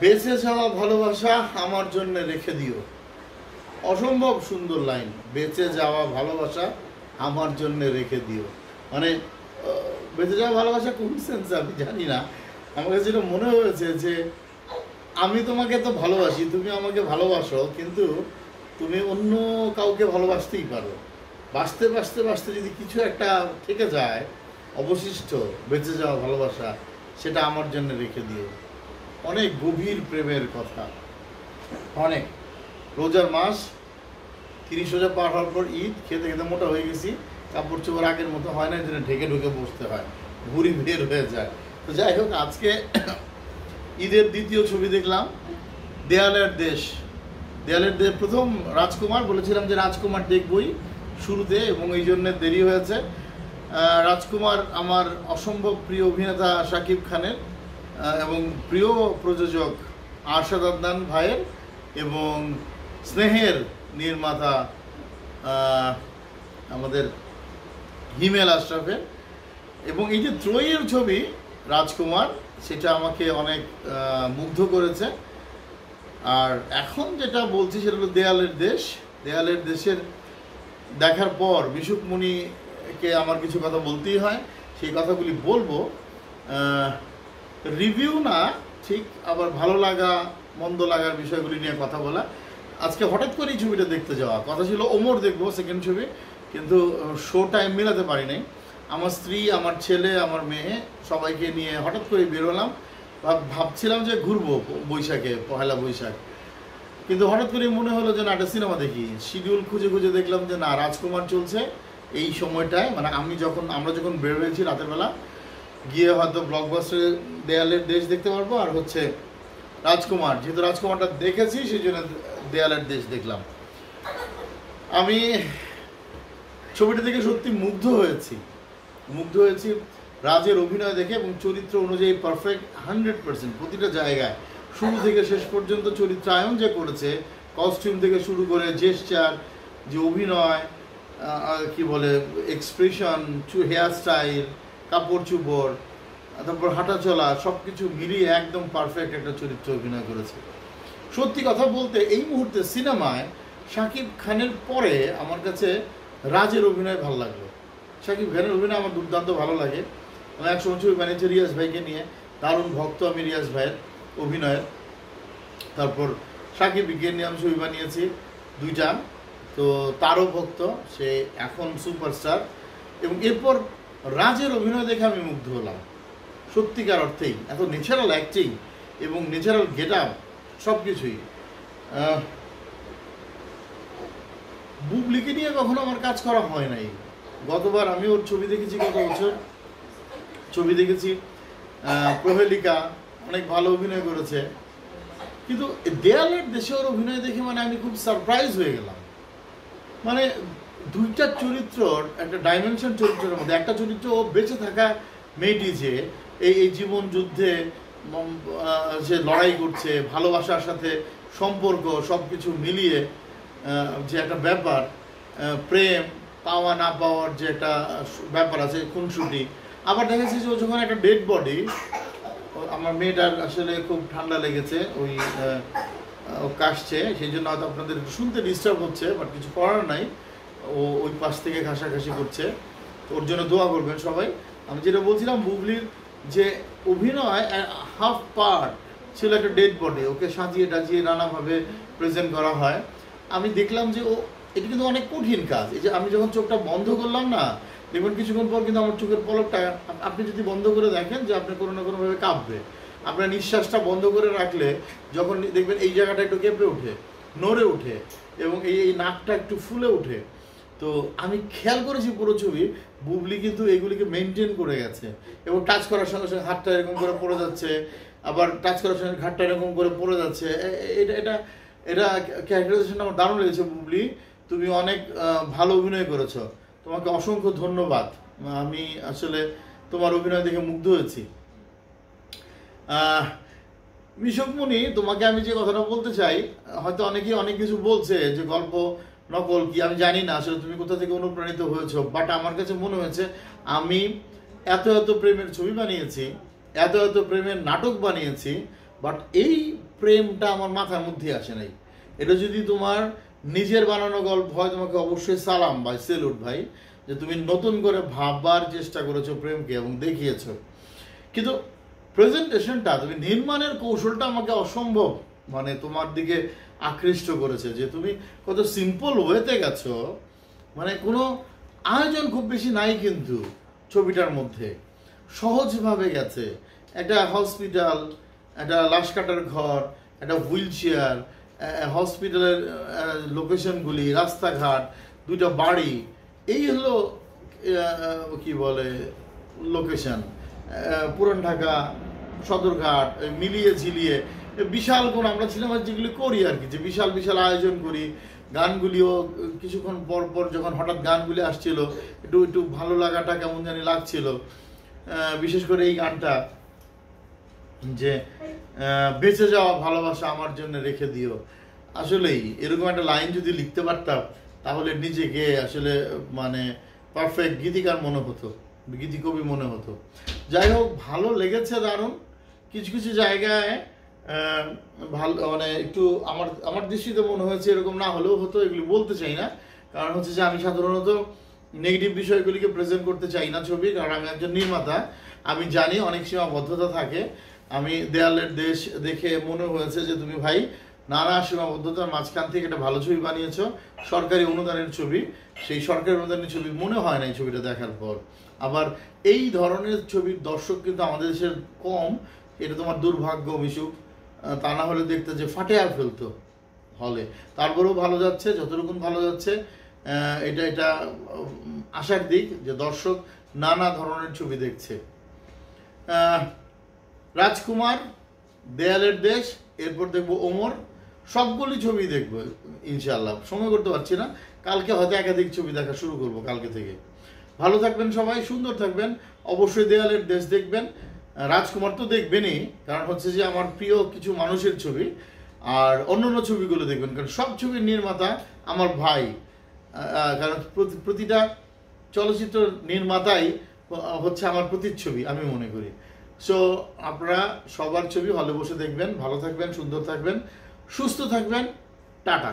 বেঁচে যাওয়া ভালোবাসা আমার জন্য রেখে দিও। অসম্ভব সুন্দর লাইন, বেঁচে যাওয়া ভালোবাসা আমার জন্য রেখে দিও। মানে বেঁচে যাওয়া ভালোবাসা কোন সেন্স আমি জানি না। আমার কাছে যেটা মনে হয়েছে যে, আমি তোমাকে তো ভালোবাসি, তুমি আমাকে ভালোবাসো, কিন্তু তুমি অন্য কাউকে ভালোবাসতেই পারো। বাঁচতে বাঁচতে বাঁচতে যদি কিছু একটা থেকে যায়, অবশিষ্ট বেঁচে যাওয়া ভালোবাসা, সেটা আমার জন্য রেখে দিও। অনেক গভীর প্রেমের কথা। অনেক। রোজার মাস, তিরিশ রোজা পার হওয়ার পর ঈদ, খেতে খেতে মোটা হয়ে গেছি। কাপড় চোপড় আগের মতো হয় না জন্য ঢেকে ঢুকে বসতে হয়। ভুড়ি বের হয়ে যায়। তো যাই হোক, আজকে ঈদের দ্বিতীয় ছবি দেখলাম, দেয়ালের দেশ। দেয়ালের দেশ প্রথম রাজকুমার, বলেছিলাম যে রাজকুমার দেখবই শুরুতে এবং এই জন্য দেরি হয়েছে। রাজকুমার আমার অসম্ভব প্রিয় অভিনেতা শাকিব খানের। এবং প্রিয় প্রযোজক আরশাদ আদনান ভাইয়ের এবং স্নেহের নির্মাতা আমাদের হিমেল আশরাফের। এবং এই যে ত্রয়ীর ছবি রাজকুমার, সেটা আমাকে অনেক মুগ্ধ করেছে। আর এখন যেটা বলছি সেটা হলো দেয়ালের দেশ। দেয়ালের দেশের দেখার পর বিশুক মুনিকে আমার কিছু কথা বলতেই হয়। সেই কথাগুলি বলব। রিভিউ না, ঠিক, আবার ভালো লাগা, মন্দ লাগার বিষয়গুলি নিয়ে কথা বলা। আজকে হঠাৎ করে এই ছবিটা দেখতে যাওয়া। কথা ছিল ওমর দেখব সেকেন্ড ছবি, কিন্তু শো টাইম মেলাতে পারি নাই। আমার স্ত্রী, আমার ছেলে, আমার মেয়ে, সবাইকে নিয়ে হঠাৎ করে বেরোলাম। ভাব- ভাবছিলাম যে ঘুরবো বৈশাখে, পহেলা বৈশাখ। কিন্তু হঠাৎ করে মনে হলো যে না, একটা সিনেমা দেখি। শিডিউল খুঁজে খুঁজে দেখলাম যে না, রাজকুমার চলছে। এই সময়টায় মানে আমি যখন, আমরা যখন বের হয়েছি রাতের বেলা গিয়ে হয়তো ব্লকবাস্টার দেয়ালের দেশ দেখতে পারব, আর হচ্ছে রাজকুমার। যেহেতু রাজকুমারটা দেখেছি সেই জন্য দেয়ালের দেশ দেখলাম। আমি ছবিটা দেখে সত্যি মুগ্ধ হয়েছি। মুগ্ধ হয়েছি রাজের অভিনয় দেখে এবং চরিত্র অনুযায়ী পারফেক্ট হান্ড্রেড পার্সেন্ট প্রতিটা জায়গায়। শুরু থেকে শেষ পর্যন্ত চরিত্রায়ন যে করেছে কস্টিউম থেকে শুরু করে জেস্টার যে অভিনয় কি বলে এক্সপ্রেশন হেয়ার স্টাইল কাপড় চুপড়, তারপর হাঁটা চলা সব কিছু মিলিয়ে একদম পারফেক্ট একটা চরিত্র অভিনয় করেছে। সত্যি কথা বলতে, এই মুহূর্তে সিনেমায় শাকিব খানের পরে আমার কাছে রাজের অভিনয় ভালো লাগল। শাকিব খানের অভিনয় আমার দুর্দান্ত ভালো লাগে। আমি এক সময় ছবি বানিয়েছি রিয়াজ ভাইকে নিয়ে। দারুণ ভক্ত আমি রিয়াজ ভাইয়ের অভিনয়ের। তারপর শাকিব বিজ্ঞান নিয়ে আমি ছবি বানিয়েছি, দুইটা। তো তারও ভক্ত, সে এখন সুপারস্টার এবং এরপর রাজের অভিনয় দেখে আমি মুগ্ধ হলাম। সত্যিকার অর্থেই, এত ন্যাচারাল অ্যাক্টিং এবং ন্যাচারাল গেট আপ সব কিছুই বুবলিকে নিয়ে কখনো আমার কাজ করা হয় নাই। গতবার আমি ওর ছবি দেখেছি গত বছর। ছবি দেখেছি। প্রহেলিকা, অনেক ভালো অভিনয় করেছে। কিন্তু দেয়ালের দেশে ওর অভিনয় দেখে মানে আমি খুব সারপ্রাইজ হয়ে গেলাম। মানে দুইটা চরিত্রর, একটা ডাইমেনশন চরিত্রের মধ্যে, একটা চরিত্র ও বেঁচে থাকা মেয়েটি যে এই এই জীবন যুদ্ধে সে লড়াই করছে, ভালোবাসার সাথে সম্পর্ক সব কিছু মিলিয়ে যে একটা ব্যাপার প্রেম, পাওয়া না পাওয়ার যে একটা ব্যাপার আছে, খুনসুটি। আবার দেখেছি যে যখন একটা ডেড বডি আমার মেয়েটার আসলে খুব ঠান্ডা লেগেছে, ওই কাশছে সেই জন্য হয়তো আপনাদের শুনতে ডিস্টার্ব হচ্ছে বাট কিছু করার নাই। ও ওই পাশ থেকে ঘাসাঘাসি করছে। ওর জন্য দোয়া করবেন সবাই। আমি যেটা বলছিলাম বুবলির যে অভিনয় হাফ পার্ট ছিল একটা ডেড বডি ওকে সাজিয়ে টাজিয়ে নানাভাবে প্রেজেন্ট করা হয়। আমি দেখলাম যে ও, এটা কিন্তু অনেক কঠিন কাজ। এই যে আমি যখন চোখটা বন্ধ করলাম না, দেখবেন কিছুক্ষণ পর কিন্তু আমার চোখের পলকটা আপনি যদি বন্ধ করে দেখেন যে আপনি কোনো না কোনোভাবে কাঁপবে। আপনার নিঃশ্বাসটা বন্ধ করে রাখলে যখন দেখবেন এই জায়গাটা একটু কেঁপে ওঠে, নড়ে ওঠে এবং এই এই নাকটা একটু ফুলে ওঠে। তো আমি খেয়াল করেছি পুরো ছবি, বুবলি কিন্তু এগুলিকে মেনটেন করে গেছে এবং টাচ করার সঙ্গে সঙ্গে হাতটা এরকম করে পড়ে যাচ্ছে, আবার টাচ করার সঙ্গে ঘাটটা এরকম করে পড়ে যাচ্ছে। এটা এটা এটা ক্যারেক্টারাইজেশন আমার দারুণ লেগেছে বুবলি। তুমি অনেক ভালো অভিনয় করেছ। তোমাকে অসংখ্য ধন্যবাদ। আমি আসলে তোমার অভিনয় দেখে মুগ্ধ হয়েছি। আহ, মিশকমণি তোমাকে আমি যে কথাটা বলতে চাই হয়তো অনেকেই অনেক কিছু বলছে যে গল্প নকল কি আমি জানি না আসলে তুমি কোথা থেকে অনুপ্রাণিত হয়েছো বাট আমার কাছে মনে হয়েছে আমি এত এত প্রেমের ছবি বানিয়েছি এত এত প্রেমের নাটক বানিয়েছি বাট এই প্রেমটা আমার মাথার মধ্যে আসে নাই। এটা যদি তোমার নিজের বানানো গল্প হয় তোমাকে অবশ্যই সালাম ভাই সেলুট ভাই যে তুমি নতুন করে ভাববার চেষ্টা করেছ প্রেমকে এবং দেখিয়েছো। কিন্তু প্রেজেন্টেশনটা তুমি নির্মাণের কৌশলটা আমাকে অসম্ভব মানে তোমার দিকে আকৃষ্ট করেছে যে তুমি কত সিম্পল ওয়েতে গেছো মানে কোনো আয়োজন খুব বেশি নাই কিন্তু ছবিটার মধ্যে। সহজভাবে গেছে। একটা হসপিটাল একটা লাশ কাটার ঘর, একটা হুইল চেয়ার হসপিটালের লোকেশনগুলি রাস্তাঘাট, দুইটা বাড়ি, এই হলো কি বলে লোকেশন পুরান ঢাকা সদরঘাট মিলিয়ে ঝিলিয়ে বিশাল কোন আমরা সিনেমা যেগুলি করি আর কি, যে বিশাল বিশাল আয়োজন করি। গানগুলিও, কিছুক্ষণ পর পর যখন হঠাৎ গানগুলি আসছিল, একটু একটু ভালো লাগাটা কেমন জানি লাগছিল। বিশেষ করে এই গানটা, যে বেঁচে যাওয়া ভালোবাসা আমার জন্য রেখে দিও। আসলেই, এরকম একটা লাইন যদি লিখতে পারতাম, তাহলে নিজেকে আসলে মানে পারফেক্ট গীতিকার মনে হতো গীতি কবি মনে হতো। যাই হোক, ভালো লেগেছে দারুণ। কিছু কিছু জায়গায় ভালো মানে একটু আমার আমার দৃষ্টিতে মনে হয়েছে এরকম না হলেও হতো, এগুলি বলতে চাই না। কারণ হচ্ছে যে আমি সাধারণত নেগেটিভ বিষয়গুলিকে প্রেজেন্ট করতে চাই না ছবি, কারণ আমি একজন নির্মাতা। আমি জানি অনেক সীমাবদ্ধতা থাকে। আমি দেয়ালের দেশ দেখে মনে হয়েছে যে তুমি ভাই নানা সীমাবদ্ধতার মাঝখান থেকে একটা ভালো ছবি বানিয়েছ, সরকারি অনুদানের ছবি। সেই সরকারি অনুদানের ছবি মনে হয় না এই ছবিটা দেখার পর। আবার এই ধরনের ছবির দর্শক কিন্তু আমাদের দেশের কম। এটা তোমার দুর্ভাগ্য, মিশুক। তা না হলে দেখতে যে ফাটে আর ফেলতো হলে। তারপরেও ভালো যাচ্ছে যতটুকু ভালো যাচ্ছে এটা এটা আশার দিক যে দর্শক নানা ধরনের ছবি দেখছে। রাজকুমার, দেয়ালের দেশ, এরপর দেখব ওমর, সবগুলি ছবি দেখব ইনশাল্লাহ সময় করতে পারছি না। কালকে হয়তো একাধিক ছবি দেখা শুরু করব কালকে থেকে। ভালো থাকবেন সবাই, সুন্দর থাকবেন। অবশ্যই দেয়ালের দেশ দেখবেন। রাজকুমার তো দেখবেনই, কারণ হচ্ছে যে আমার প্রিয় কিছু মানুষের ছবি, আর অন্যান্য ছবিগুলো দেখবেন, কারণ সব ছবির নির্মাতা আমার ভাই। কারণ প্রতি- প্রতিটা চলচ্চিত্র নির্মাতাই হচ্ছে আমার প্রতিচ্ছবি, আমি মনে করি। সো আপনারা সবার ছবি হলে বসে দেখবেন, ভালো থাকবেন, সুন্দর থাকবেন, সুস্থ থাকবেন, টাটা।